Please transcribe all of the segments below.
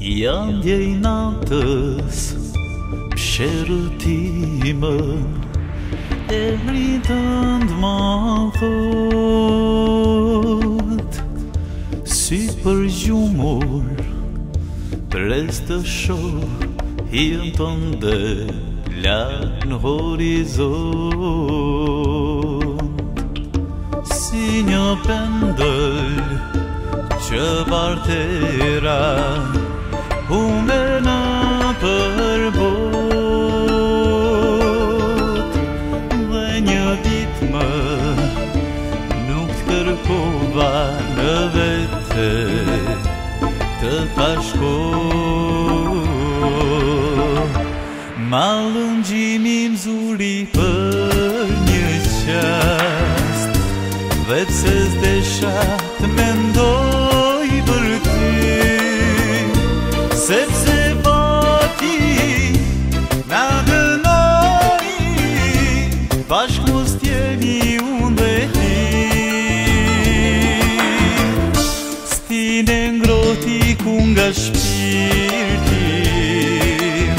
I djejnatës, i natës ti më E një të më thot Si për gjumur Prez të shoh, I të ndë Lakë në horizont Si një pëndër Që partë e rakë unë në përbot Dhe një dit më nuk të kërkova në vete të pashko Malun gjimim zuri për një qast Vecës desha të me Fa shkruz tjeni unë dhe tim S'tine ngroti ku nga shpirtim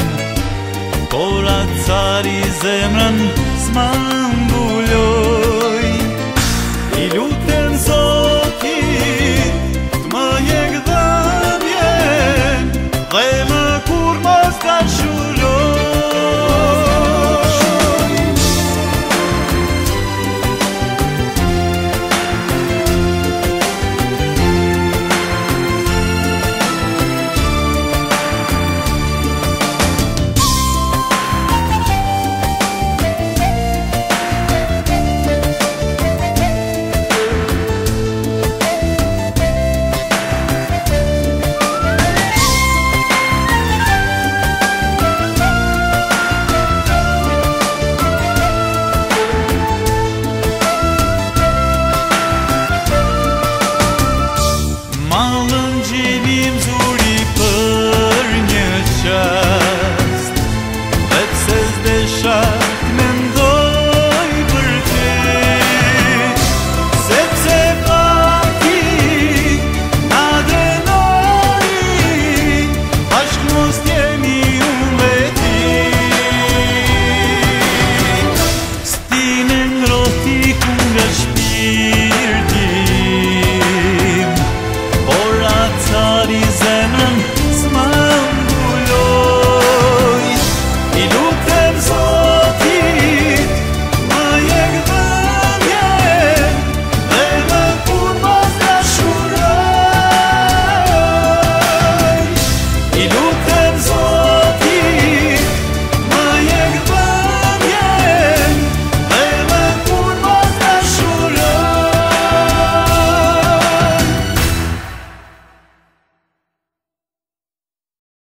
Po cari zemrën s'majnë